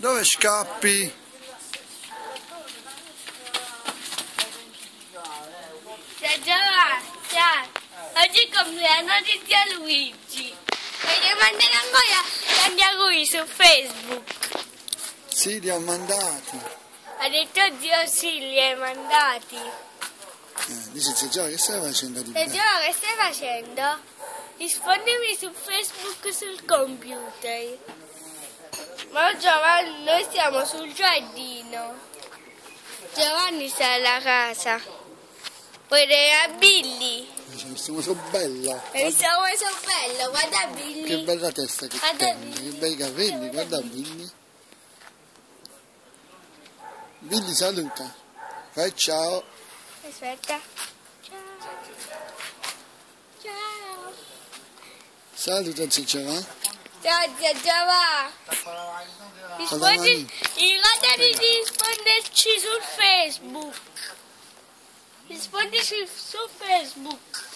Dove scappi? Ciao Giovanni. Oggi è compleanno di zio Luigi. Voglio mandare ancora tanti auguri su Facebook. Sì, li ho mandati. Ha detto zio sì, li hai mandati. Eh, dice, c'è già che stai facendo di E bello? Gio, che stai facendo? Rispondimi su Facebook sul computer. Ma Giovanni, noi stiamo sul giardino. Giovanni sta alla casa. Vedere a Billy? Dice, sono so bella. Mi stavo so bello, guarda Che Billy. bella testa che Guarda tendi, Billy. che bei capelli, guarda Billy. Billy saluta. Fai ciao. Aspetta. Ciao. Ciao. Saluta Cicciava. Ciao zia Giovanni. Rispondi, ricordati di risponderci sul Facebook. Rispondi su, su Facebook.